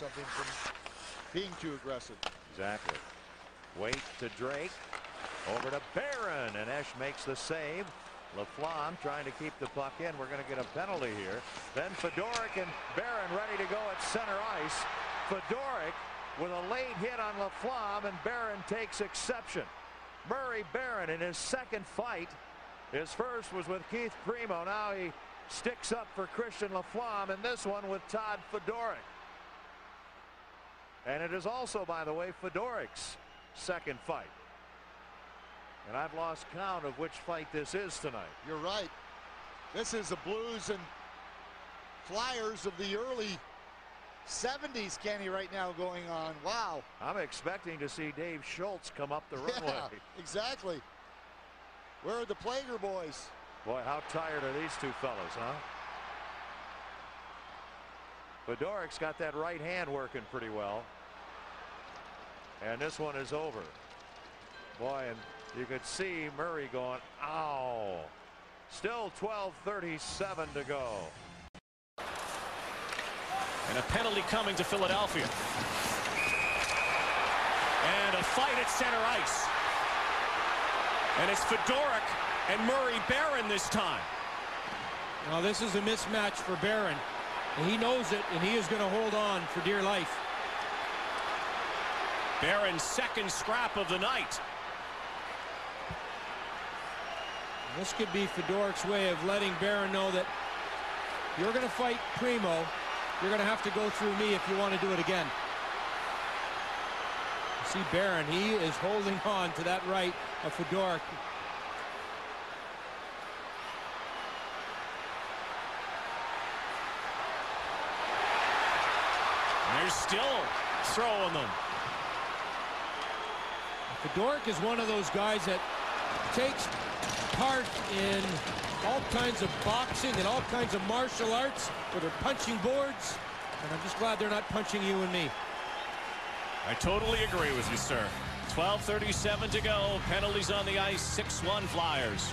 something from being too aggressive. Exactly. Weight to Drake. Over to Baron, and Esche makes the save. Laflamme trying to keep the puck in. We're going to get a penalty here. Then Fedoruk and Baron ready to go at center ice. Fedoruk with a late hit on Laflamme, and Baron takes exception. Murray Baron in his second fight. His first was with Keith Primeau. Now he sticks up for Christian Laflamme, and this one with Todd Fedoruk. And it is also, by the way, Fedoruk's second fight. And I've lost count of which fight this is tonight. You're right. This is the Blues and Flyers of the early 70s, Kenny, right now going on. Wow. I'm expecting to see Dave Schultz come up the runway. Yeah, exactly. Where are the Plager boys? Boy, how tired are these two fellas, huh? Fedoruk's got that right hand working pretty well. And this one is over. Boy, and you could see Murray going, ow. Still 12.37 to go. And a penalty coming to Philadelphia. And a fight at center ice. And it's Fedoruk and Murray Baron this time. Well, this is a mismatch for Baron. He knows it, and he is going to hold on for dear life. Baron's second scrap of the night. This could be Fedoruk's way of letting Baron know that you're going to fight Primeau. You're going to have to go through me if you want to do it again. See Baron, he is holding on to that right of They're still throwing them. Fedoruk is one of those guys that takes part in all kinds of boxing and all kinds of martial arts where they're punching boards. And I'm just glad they're not punching you and me. I totally agree with you, sir. 12.37 to go. Penalties on the ice. 6-1 Flyers.